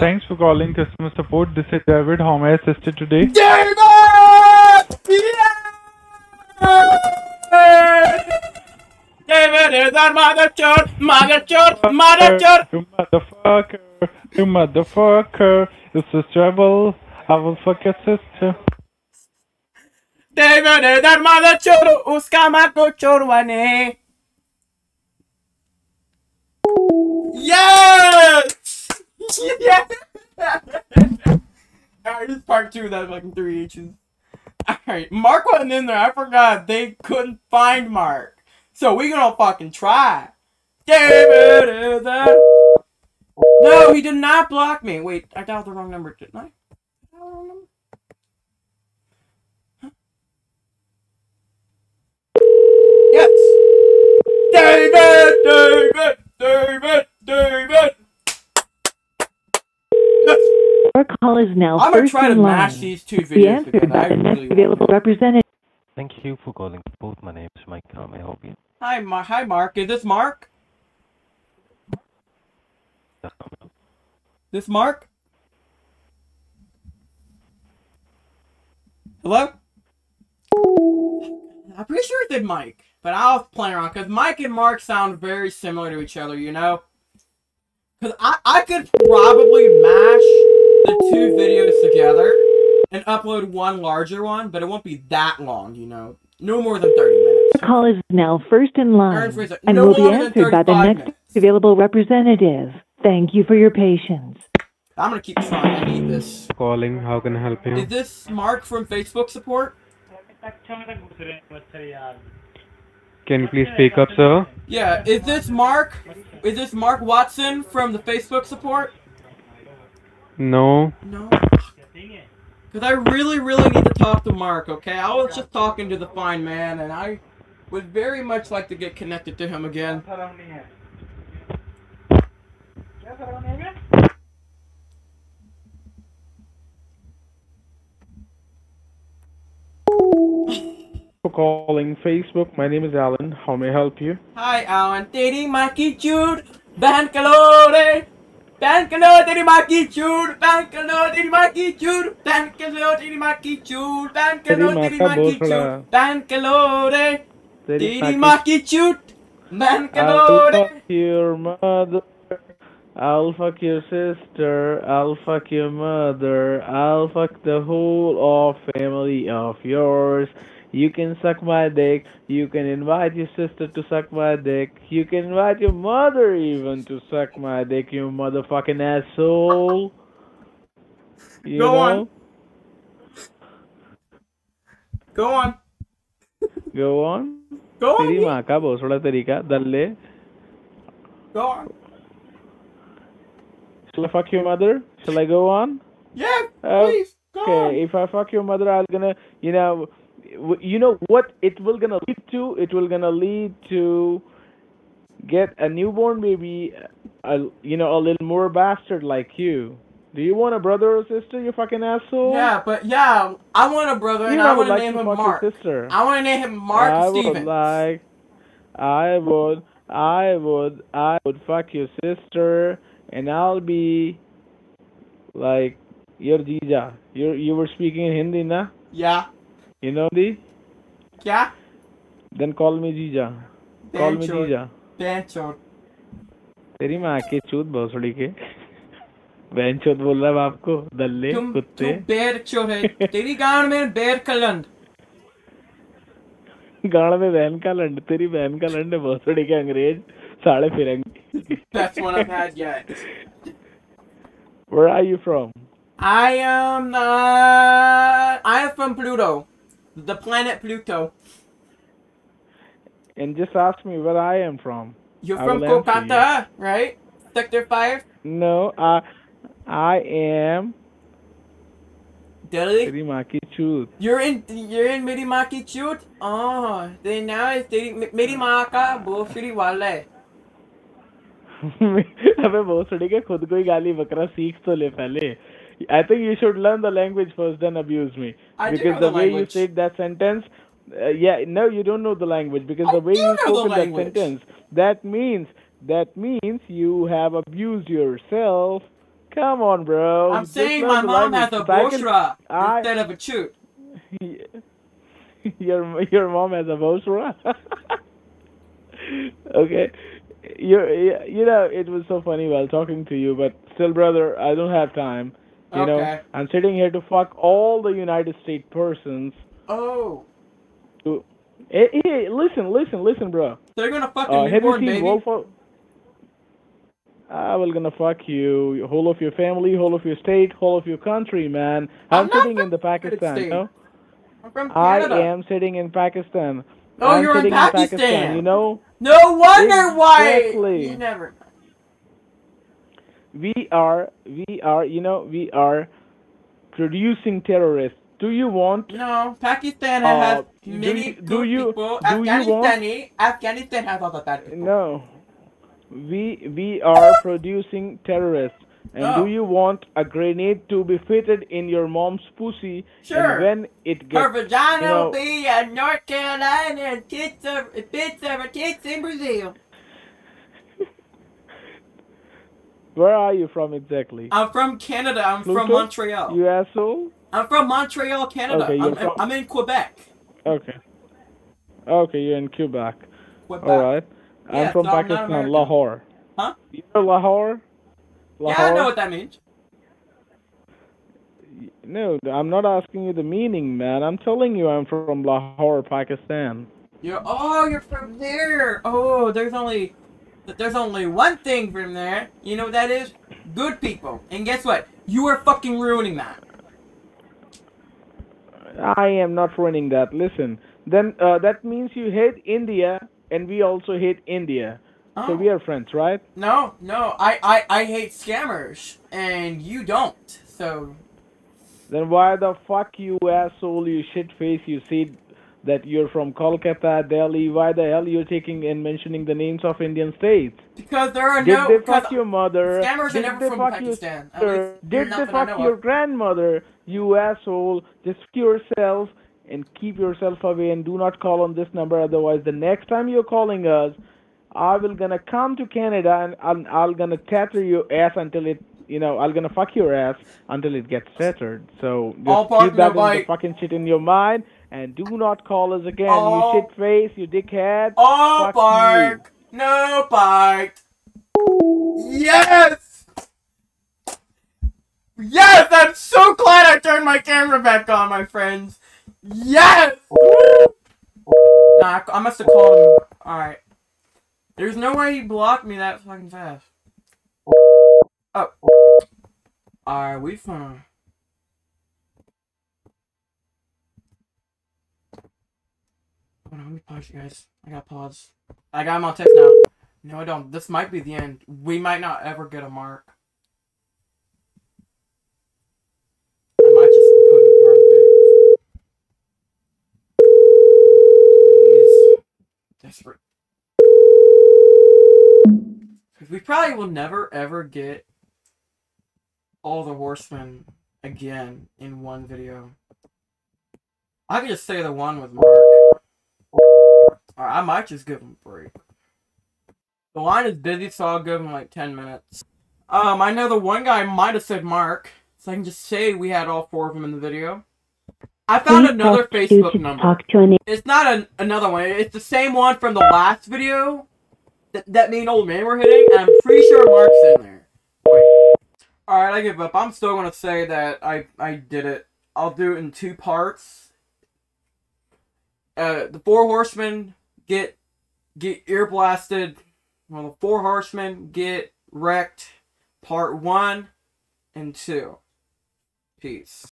Thanks for calling customer support. This is David. How may I assist you today? David! David is our mother church, mother church, mother church. You motherfucker. You motherfucker. This is trouble. I will fuck your sister. David is our mother church, uska mako chorwane. Yes! Yes! Alright, this is part two that fucking three H's. Alright, Mark wasn't in there. I forgot. They couldn't find Mark. So we gonna fucking try. David. No, he did not block me. Wait, I dialed the wrong number, didn't I? Yes. David, David, David. Now I'm gonna first try to in mash these two videos answered together. by I the next really available want. representative. Thank you for calling both. My name is Mike. How may I help you? Hi, Ma- hi, Mark. Is this Mark? This Mark? Hello? I'm pretty sure it did Mike, but I was playing around because Mike and Mark sound very similar to each other, you know? Because I, I could probably mash the two videos together and upload one larger one, but it won't be that long, you know? No more than 30 minutes. Your call is now first in line Aaron Fraser, and no will be answered by the next minutes. available representative. Thank you for your patience. I'm gonna keep trying. I need this. Calling. How can I help you? Is this Mark from Facebook support? Can you please speak up, sir? Yeah. Is this Mark? Is this Mark Watson from the Facebook support? No. No. Because I really, really need to talk to Mark, okay? I was just talking to the fine man, and I would very much like to get connected to him again. For calling Facebook. My name is Alan. How may I help you? Hi, Alan. Teri maki chud, ban kalore. Ban kalore teri maki chud, ban kalore teri maki chud, ban kalore teri maki chud, ban kalore तेरी teri माँ का maki बोल थोड़ा। chud, ban kalore तेरी teri माँ maki chud, ban I'll kalore. fuck your mother. I'll fuck your sister. I'll fuck your mother. I'll fuck the whole of family of yours. You can suck my dick. You can invite your sister to suck my dick. You can invite your mother even to suck my dick, you motherfucking asshole. You Go on. know? Go on. Go on. Go तेरी on. माँ का भोसड़ा तरीका दल्ले Go on. Shall I fuck your mother? Shall I go on? Yeah, Oh, please. Go on. Okay, if I fuck your mother, I'm gonna, you know, w- you know what it will gonna lead to? It will gonna lead to get a newborn baby, uh, a, you know, a little more bastard like you. Do you want a brother or sister, you fucking asshole? Yeah, but yeah, I want a brother, You and I want to name him Mark. sister. I want to name him Mark I Stevens. would like, I would, I would, I would fuck your sister, and I'll be like your jija. You you were speaking in Hindi, na? Yeah. You know Hindi? Yeah. Then call me जीजा call me जीजा Bancho. तेरी माँ के चूत भोसड़ी के बहन बोल रहा है बाप को दल्ले तुम कुत्ते तू बेर चोर है तेरी गांड में बेर कलंद गाड़ में बहन का लंड तेरी बहन का लंड है भोसड़ी के अंग्रेज़ साढ़े फिरंगी Best one I've had yet. Where are you from? I am uh, I am from Pluto, the planet Pluto. And just ask me where I am from. You're I from Kolkata, right? Sector five, No, I I am Delhi. की चूत You're in you're in की चूत. Oh, then now का भोसड़ी वाला है. अबे भोसड़ी के खुद को ही गाली बकरा सीख तो ले पहले I think you should learn the language first, then abuse me. I because the the way you said that sentence, uh, yeah, no, you don't know the language because I the way you spoke in that sentence, that means that means you have abused yourself Come on, bro. I'm Just saying my mom has a language. Back in- Boshra I- instead of a chute. your your mom has a Bosra. okay, you you know it was so funny while talking to you, but still, brother, I don't have time. You know, I'm sitting here to fuck all the United States persons. Oh. Hey, hey, listen, listen, listen, bro. They're gonna fucking Uh, have you newborn seen baby. Wolf of... I will gonna fuck you, whole of your family, whole of your state, whole of your country, man. I'm I'm, sitting in the Pakistan, no? I'm from Canada. I am sitting in Pakistan. Oh, I'm you're in sitting Pakistan. You know, No wonder why. You never. We are, we are, you know, we are producing terrorists. Do you want? No, Pakistan Uh, has do many do you- people. do you want- Afghanistan has all the bad people. No, we we are producing terrorists. And Oh. do you want a grenade to be fitted in your mom's pussy? Sure. And when it Her gets vagina you know- will be in North Carolina and tits of bits of tits in Brazil. Where are you from exactly? I'm from Canada. I'm from Montreal. You asshole? I'm from Montreal, Canada. Okay, you're I'm, from- I'm in Quebec. Okay. Okay, you're in Quebec. Quebec. Alright. I'm from so I'm Pakistan, Lahore. Huh? You're Lahore? Lahore? Yeah, I know what that means. No, I'm not asking you the meaning, man. I'm telling you I'm from Lahore, Pakistan. You're oh, you're from there. Oh, there's only there's only one thing from there. You know what that is? Good people. And guess what? You are fucking ruining that. I am not ruining that. Listen, then uh, that means you hate India, and we also hate India. Oh. So we are friends, right? No, no, I, I, I hate scammers, and you don't. So Then why the fuck you asshole, you shit face, you said that you're from Kolkata, Delhi. Why the hell you're taking and mentioning the names of Indian states? because there are Did no they because fuck your mother? scammers are Did never they from fuck Pakistan. Your Did they fuck your grandmother? You asshole. Just yourself and keep yourself away and do not call on this number. Otherwise, the next time you're calling us, I will gonna come to Canada and I'm, I'm gonna tatter your ass until it, you know, I'm gonna fuck your ass until it gets tattered. So just All keep that no in the bite. fucking shit in your mind and do not call us again. All- You oh. shit face, you dickhead. Oh, Fuck bark! No bark! Yes! Yes! I'm so glad I turned my camera back on, my friends. Yes! Nah, I, I must have called him. Alright. There's no way he blocked me that fucking fast. Oh. Alright, we fine. Hold on, let me pause you guys. I got pause. I got him on text now. No, I don't. This might be the end. We might not ever get a mark. I might just put in part of the video. Please. Desperate. We probably will never ever get all the horsemen again in one video. I could just say the one with Mark. Or I might just give him a break. The line is busy, so I'll give him like 10 minutes. Um, I know the one guy might have said Mark, so I can just say we had all four of them in the video. I found Please another Facebook number. to It's not an, another one. It's the same one from the last video that, that me and old man were hitting, and I'm pretty sure Mark's in there. Wait. Alright, I give up. I'm still gonna say that I, I did it. I'll do it in two parts. Uh, the four horsemen get get ear blasted. Well, the four horsemen get wrecked. Part one and two. Peace.